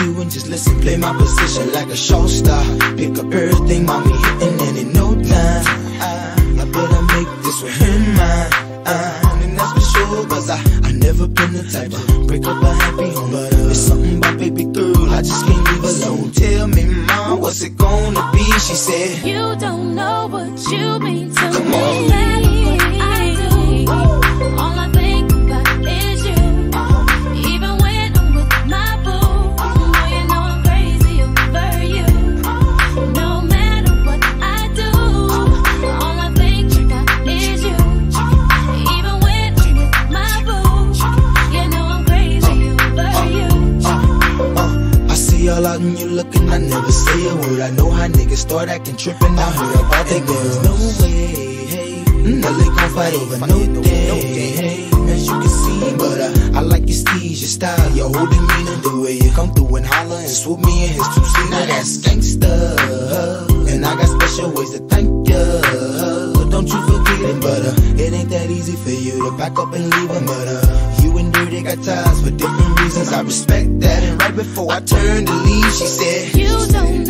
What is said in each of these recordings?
wait for my cue and just listen, play my position like a shortstop. Pick up everything, mommy hitting, and in no time, I, I better make this with him mine. And that's for sure, cause I, I never been the type to break up a happy home. But uh, it's something about baby girl, I just can't leave alone. Tell me, mom, what's it gonna be? She said, You don't know what you mean to Come me. on. Tripping. I heard about they girls. No way, hey. No, they gon' fight over no day, hey. As you can see, but uh, I like your steez, your style, your whole demeanor, the way you come through and holler and swoop me in his two seater. That's gangsta, and I got special ways to thank ya. Don't you forget it, but uh, it ain't that easy for you to back up and leave him. But uh, you and Dirty got ties for different reasons. I respect that. And right before I turned to leave, she said, You don't know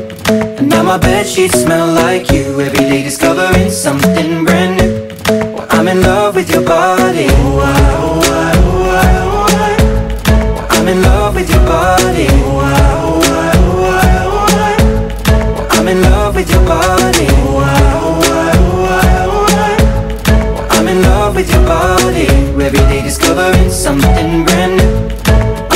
now my bed sheets smell like you. Every day discovering something brand new. Well, I'm in love with your body. Oh, I, ah, oh, I, ah, oh, I, ah, oh, I. Well, I'm in love with your body. Oh, I, oh, I, oh, I, oh, I. Well, I'm in love with your body. Oh, I, oh, I, oh, I, oh, I. Well, I'm in love with your body. Every day discovering something brand new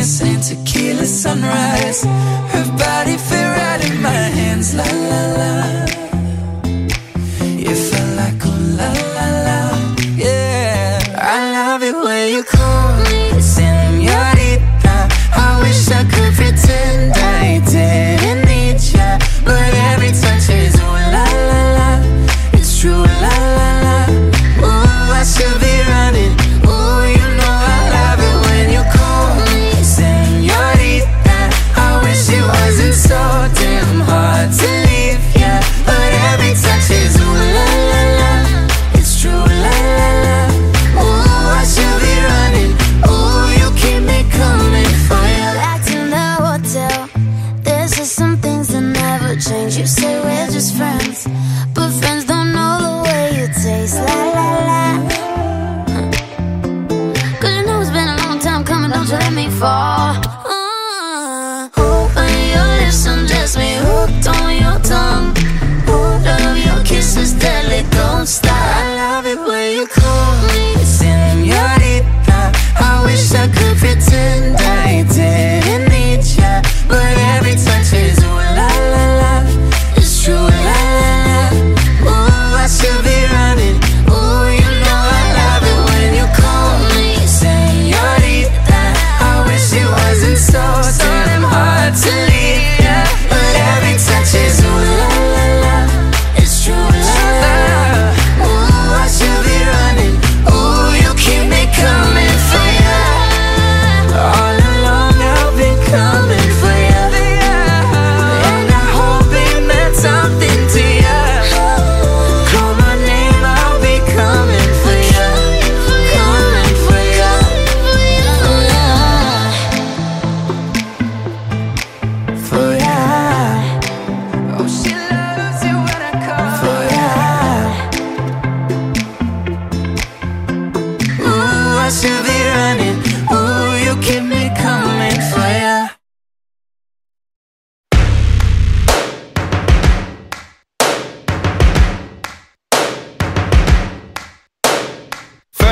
in tequila sunrise. Her body fit right in my hands, la la la.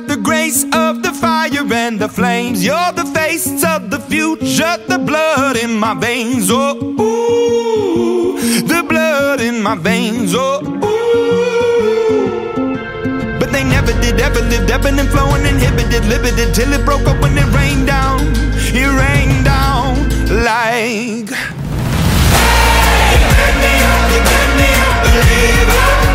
by the grace of the fire and the flames. You're the face of the future, the blood in my veins. Oh, ooh, the blood in my veins. Oh, ooh. But they never did, ever live, ebbing and flowing, inhibited, limited, till it broke up when it rained down. It rained down like. Hey, let me out, let me out, believer.